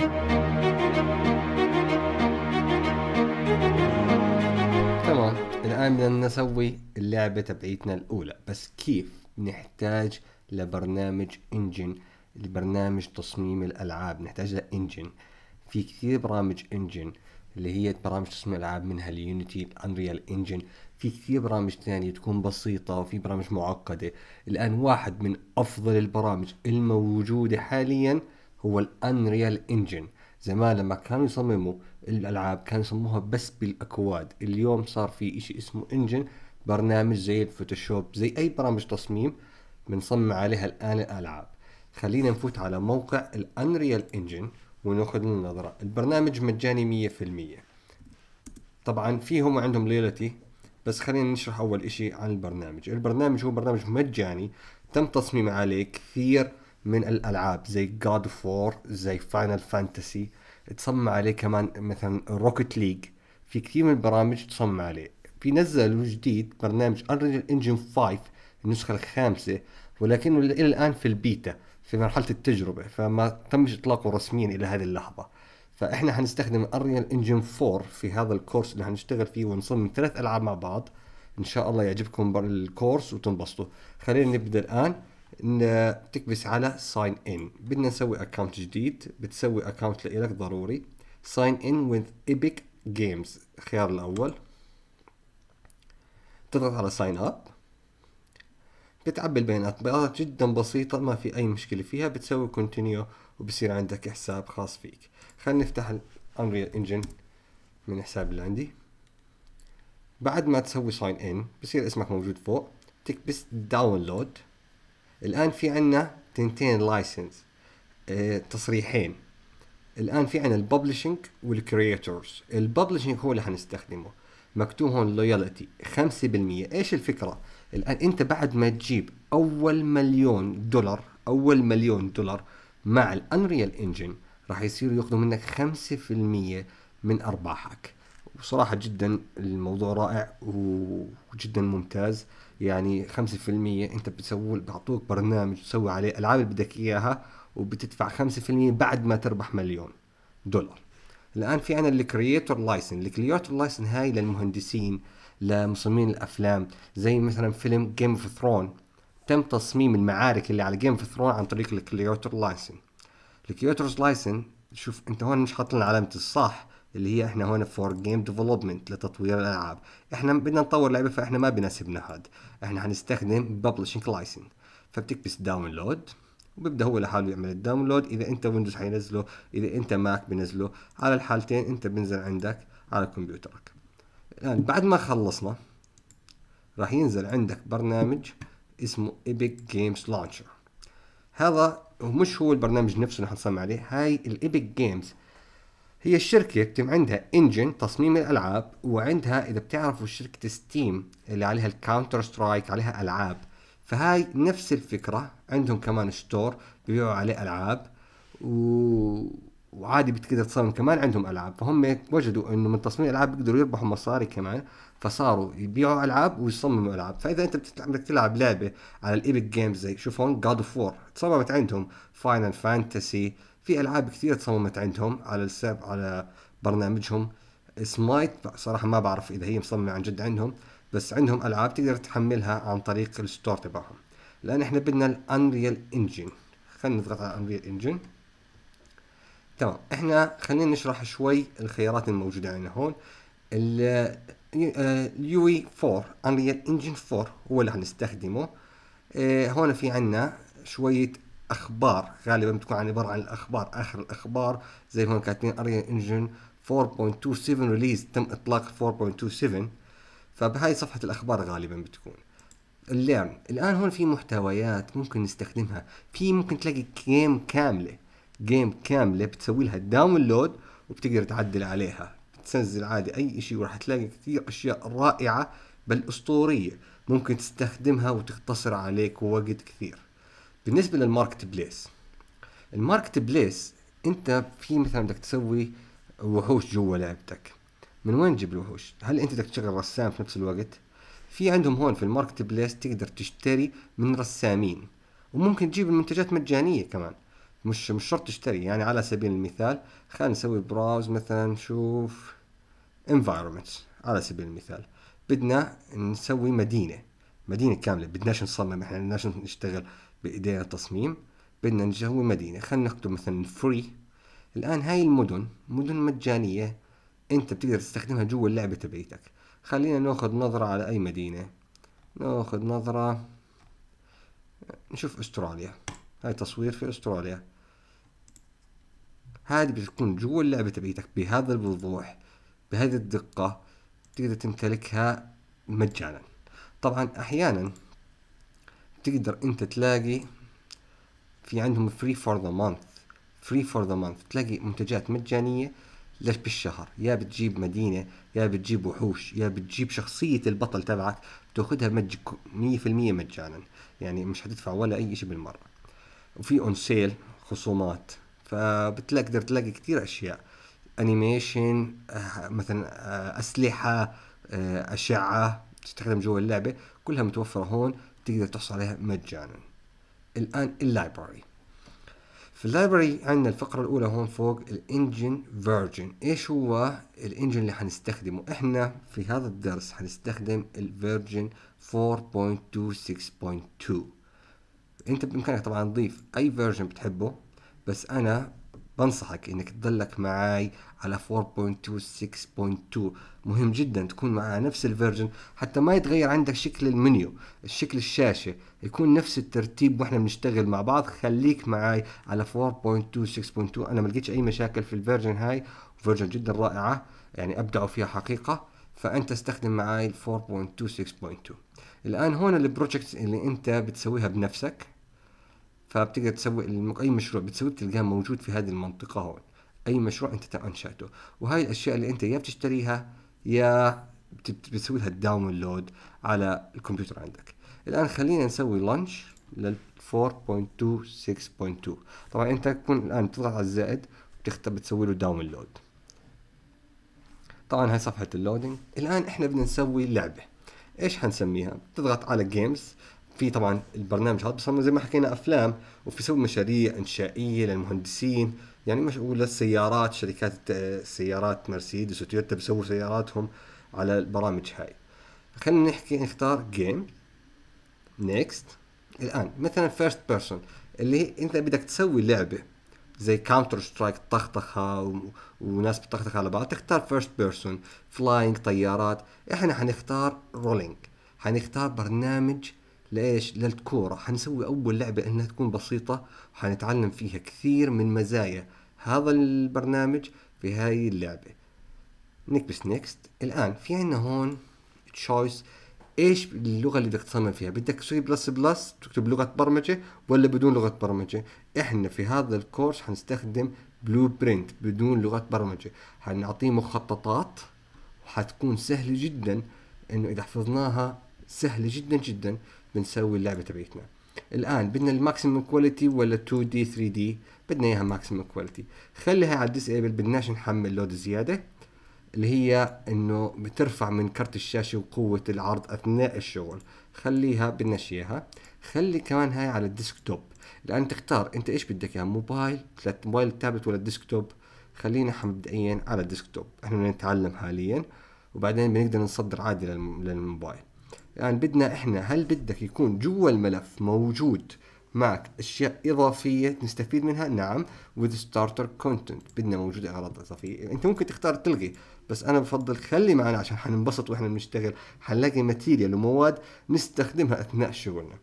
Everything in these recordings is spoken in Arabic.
تمام. الآن بدنا نسوي اللعبة تبعيتنا الأولى. بس كيف نحتاج لبرنامج engine لبرنامج تصميم الألعاب. نحتاج ل engine في كثير برامج engine اللي هي برامج تصميم الألعاب منها ال Unity ال Unreal Engine في كثير برامج ثانية تكون بسيطة وفي برامج معقدة. الآن واحد من أفضل البرامج الموجودة حاليا هو الأنريال إنجن. زمان لما كانوا يصمموا الألعاب كانوا يسموها بس بالأكواد. اليوم صار في إشي اسمه إنجن برنامج زي الفوتوشوب زي أي برامج تصميم بنصمم عليها الآن الألعاب. خلينا نفوت على موقع الأنريال إنجن وناخذ لنا نظرة. البرنامج مجاني مية في المية. طبعا في هم عندهم ليلتي بس خلينا نشرح أول إشي عن البرنامج. البرنامج هو برنامج مجاني تم تصميم عليه كثير من الألعاب زي God of War زي Final Fantasy تصمم عليه كمان مثلا Rocket League في كثير من البرامج تصمم عليه. في نزلوا جديد برنامج Unreal Engine 5 النسخة الخامسة ولكنه إلى الآن في البيتا في مرحلة التجربة فما تمش إطلاقه رسميا إلى هذه اللحظة. فإحنا حنستخدم Unreal Engine 4 في هذا الكورس اللي حنشتغل فيه ونصمم ثلاث ألعاب مع بعض. إن شاء الله يعجبكم الكورس وتنبسطوا. خلينا نبدأ الآن. إن تكبس على sign in بدنا نسوي account جديد بتسوي account لإلك ضروري. sign in with Epic Games الخيار الأول. تضغط على sign up بتعبي البيانات بيانات جدا بسيطة ما في أي مشكلة فيها. بتسوي continue وبصير عندك حساب خاص فيك. خلينا نفتح ال Unreal Engine من الحساب اللي عندي. بعد ما تسوي sign in بصير اسمك موجود فوق. تكبس download الآن في عنا تنتين license آه تصريحين. الآن في عنا ال publishing وال creators ال publishing هو اللي حنستخدمه. مكتوب هون royalty 5% إيش الفكرة؟ الآن أنت بعد ما تجيب أول مليون دولار أول مليون دولار مع ال Unreal Engine راح يصيروا ياخذوا منك 5% من أرباحك. وصراحة جدا الموضوع رائع وجدا ممتاز. يعني خمسة في المية انت بتسوي بيعطوك برنامج تسوي عليه الالعاب اللي بدك إياها وبتدفع خمسة في المية بعد ما تربح مليون دولار. الآن في عنا ال creator license. ال creator license هاي للمهندسين لمصممين الأفلام زي مثلا فيلم Game of Thrones تم تصميم المعارك اللي على Game of Thrones عن طريق ال creator license. ال creators license شوف انت هون مش حاط لنا علامة الصح. اللي هي إحنا هون for game development لتطوير الألعاب. إحنا بدنا نطور لعبة فإحنا ما بناسبنا هذا إحنا حنستخدم publishing license فبتكبس download وبيبدأ هو لحاله يعمل ال download إذا أنت Windows حينزله إذا أنت Mac بنزله على الحالتين أنت بنزل عندك على كمبيوترك. الآن بعد ما خلصنا راح ينزل عندك برنامج اسمه Epic Games Launcher هذا مش هو البرنامج نفسه اللي حنصمم عليه. هاي ال Epic Games هي الشركة يكتم عندها engine تصميم الألعاب وعندها إذا بتعرفوا شركة Steam اللي عليها ال Counter Strike عليها ألعاب. فهاي نفس الفكرة عندهم كمان store بيبيعوا عليه ألعاب و... وعادي بتقدر تصمم كمان عندهم ألعاب. فهم وجدوا إنه من تصميم الألعاب بيقدروا يربحوا مصاري كمان فصاروا يبيعوا ألعاب ويصمموا ألعاب. فإذا أنت بدك تلعب لعبة على ال Epic Games زي شوف هون God of War تصممت عندهم Final Fantasy في ألعاب كثير تصممت عندهم على السب على برنامجهم. سمايت صراحة ما بعرف إذا هي مصممة عن جد عندهم بس عندهم ألعاب تقدر تحملها عن طريق ال store تبعهم. لأن إحنا بدنا ال Unreal Engine. خلينا نضغط على Unreal Engine. تمام إحنا خلينا نشرح شوي الخيارات الموجودة عندنا هون. ال UE 4 Unreal Engine 4 هو اللي حنستخدمه آه هون في عندنا شوية أخبار غالبا بتكون عبارة عن الأخبار. آخر الأخبار زي هون كاتبين Unreal Engine 4.27 released تم إطلاق 4.27 فبهاي صفحة الأخبار غالبا بتكون. اللعب الآن هون في محتويات ممكن نستخدمها. في ممكن تلاقي game كاملة. game كاملة بتسوي لها download وبتقدر تعدل عليها. بتنزل عادي أي شيء وراح تلاقي كثير أشياء رائعة بل اسطوريه ممكن تستخدمها وتختصر عليك وقت كثير. بالنسبة لل Marketplace ال Marketplace أنت في مثلا بدك تسوي وحوش جوا لعبتك. من وين تجيب الوحوش؟ هل أنت بدك تشغل رسام في نفس الوقت؟ في عندهم هون في ال Marketplace تقدر تشتري من رسامين وممكن تجيب المنتجات مجانية كمان. مش مش شرط تشتري يعني على سبيل المثال خلينا نسوي browse مثلا نشوف environments على سبيل المثال. بدنا نسوي مدينة. مدينة كاملة. بدناش نصمم إحنا بدناش نشتغل. بايدينا تصميم بدنا نسوي مدينة. خلينا نكتب مثلا free الآن هاي المدن مدن مجانية. أنت بتقدر تستخدمها جوا اللعبة تبعيتك. خلينا ناخذ نظرة على أي مدينة. ناخذ نظرة نشوف أستراليا. هاي تصوير في أستراليا. هذه بتكون جوا اللعبة تبعيتك بهذا الوضوح بهذه الدقة تقدر تمتلكها مجانا. طبعا أحيانا تقدر أنت تلاقي في عندهم free for the month free for the month تلاقي منتجات مجانية ليش بالشهر؟ يا بتجيب مدينة يا بتجيب وحوش يا بتجيب شخصية البطل تبعك بتاخذها مج... مية في المية مجانا. يعني مش حتدفع ولا أي شيء بالمرة. وفي on sale خصومات. فبتقدر تلاقي كتير أشياء. animation آه، مثلا آه، أسلحة آه، أشعة تستخدم جوا اللعبة. كلها متوفرة هون. تقدر تحصل عليها مجانا. الآن ال library في ال library عندنا الفقرة الأولى هون فوق ال engine version. إيش هو ال engine اللي حنستخدمه؟ إحنا في هذا الدرس حنستخدم ال version 4.26.2 أنت بإمكانك طبعا تضيف أي version بتحبه بس أنا بنصحك إنك تضلك معاي على 4.26.2 مهم جدا تكون مع نفس ال version حتى ما يتغير عندك شكل المنيو الشكل الشاشة يكون نفس الترتيب وإحنا بنشتغل مع بعض. خليك معاي على 4.26.2 أنا ما لقيتش أي مشاكل في ال version هاي. version جدا رائعة يعني أبدعوا فيها حقيقة. فأنت استخدم معاي 4.26.2 الآن هون ال project اللي أنت بتسويها بنفسك. فبتقدر تسوي أي مشروع بتسويه بتلقاه موجود في هذه المنطقة هون. أي مشروع أنت أنشأته. وهاي الأشياء اللي أنت يا بتشتريها يا بتسوي لها ال download على الكمبيوتر عندك. الآن خلينا نسوي launch لل 4.26.2 طبعا أنت تكون الآن تضغط على الزائد بتختار بتسوي له download طبعا هاي صفحة ال loading الآن إحنا بدنا نسوي لعبة. إيش حنسميها؟ بتضغط على games في طبعا البرنامج هذا بصمم زي ما حكينا أفلام وفي سوي مشاريع إنشائية للمهندسين. يعني مش للسيارات شركات السيارات مرسيدس وتويوتا بيسووا سياراتهم على البرامج هاي. خلينا نحكي نختار game next الآن مثلا first person اللي أنت بدك تسوي لعبة زي كاونتر سترايك طخطخة و... وناس بتطخطخ على بعض تختار first person flying طيارات. إحنا حنختار rolling حنختار برنامج ليش للكورة. حنسوي أول لعبة إنها تكون بسيطة وحنتعلم فيها كثير من مزايا هذا البرنامج في هاي اللعبة. نكبس next الآن في عنا هون choice إيش اللغة اللي بدك تصمم فيها؟ بدك تسوي plus plus تكتب لغة برمجة ولا بدون لغة برمجة؟ إحنا في هذا الكورس حنستخدم blueprint بدون لغة برمجة. حنعطيه مخططات وحتكون سهلة جدا إنه إذا حفظناها سهلة جدا جدا بنسوي اللعبة تبعتنا الآن بدنا ال maximum quality ولا 2D 3D بدنا إياها maximum quality خليها على ال disable بدناش نحمل load زيادة اللي هي إنه بترفع من كرت الشاشة وقوة العرض أثناء الشغل. خليها بدناش إياها. خلي كمان هاي على ال desktop. الان تختار أنت إيش بدك اياه موبايل موبايل تابلت ولا desktop خلينا مبدئيا على ال desktop. إحنا بنتعلم حاليا وبعدين بنقدر نصدر عادي للموبايل. يعني بدنا إحنا هل بدك يكون جوا الملف موجود معك أشياء إضافية نستفيد منها؟ نعم with starter content. بدنا موجود أغراض إضافية. أنت ممكن تختار تلغي بس أنا بفضل خلي معنا عشان حننبسط وإحنا بنشتغل حنلاقي material ومواد نستخدمها أثناء شغلنا.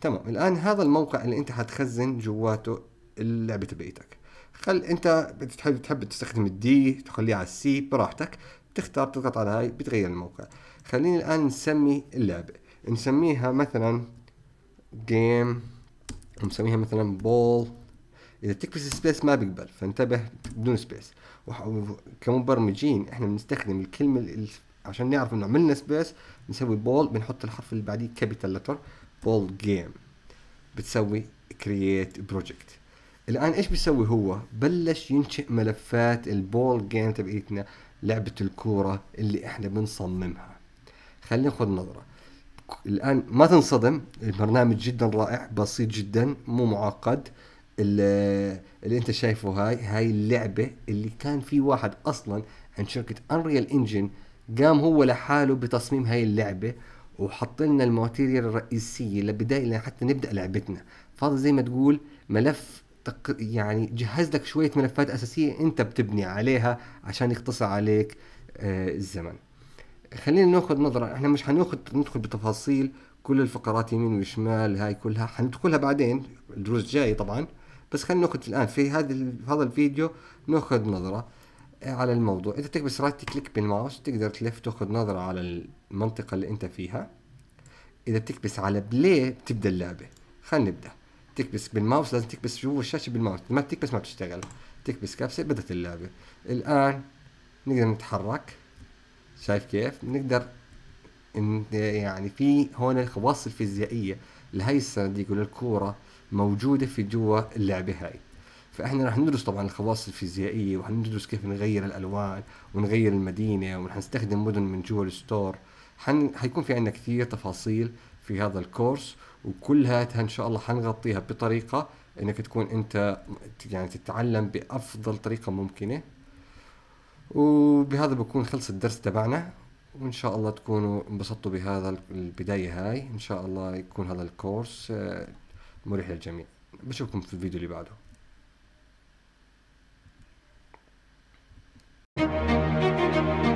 تمام الآن هذا الموقع اللي أنت حتخزن جواته اللعبة تبعيتك خل أنت بتحب تحب تستخدم ال D تخليها على ال C براحتك تختار تضغط على هاي بتغير الموقع. خلينا الآن نسمي اللعبة نسميها مثلا game ونسميها مثلا ball إذا تكبس space ما بيقبل فانتبه بدون space كمبرمجين إحنا بنستخدم الكلمة عشان نعرف إنه عملنا space نسوي ball بنحط الحرف اللي بعديه capital letter ball game بتسوي create project الآن إيش بيسوي هو؟ بلش ينشئ ملفات ال ball game تبعيتنا لعبة الكورة اللي إحنا بنصممها. خلينا ناخذ نظرة الآن ما تنصدم البرنامج جدا رائع بسيط جدا مو معقد. اللي, أنت شايفه هاي هاي اللعبة اللي كان في واحد أصلا عند شركة Unreal Engine قام هو لحاله بتصميم هاي اللعبة وحط لنا ال material الرئيسية لبداية حتى نبدأ لعبتنا. فهذا زي ما تقول ملف تق... يعني جهز لك شوية ملفات أساسية أنت بتبني عليها عشان يختصر عليك آه الزمن. خلينا ناخذ نظرة. إحنا مش حناخذ ندخل بتفاصيل كل الفقرات يمين وشمال هاي كلها. حندخلها بعدين الدروس الجاية طبعا. بس خلينا ناخذ الآن في هذا هذا الفيديو ناخذ نظرة على الموضوع. إذا تكبس right click بال mouse تقدر تلف تاخذ نظرة على المنطقة اللي أنت فيها. إذا بتكبس على play بتبدأ اللعبة. خلينا نبدأ. تكبس بالماوس لازم تكبس جوا الشاشة بالماوس. ما تكبس ما بتشتغل. تكبس كبسة بدأت اللعبة. الآن نقدر نتحرك. شايف كيف؟ نقدر إن يعني في هون الخواص الفيزيائية لهي الصناديق وللكورة موجودة في جوا اللعبة هاي. فإحنا راح ندرس طبعا الخواص الفيزيائية وحندرس كيف نغير الألوان ونغير المدينة وحنستخدم مدن من جوا الستور. حن... حيكون في عندنا كثير تفاصيل في هذا الكورس وكلها إن شاء الله حنغطيها بطريقة إنك تكون إنت يعني تتعلم بأفضل طريقة ممكنة. وبهذا بكون خلص الدرس تبعنا. وإن شاء الله تكونوا انبسطتوا بهذا البداية هاي. إن شاء الله يكون هذا الكورس آه، مريح للجميع. بشوفكم في الفيديو اللي بعده. thank you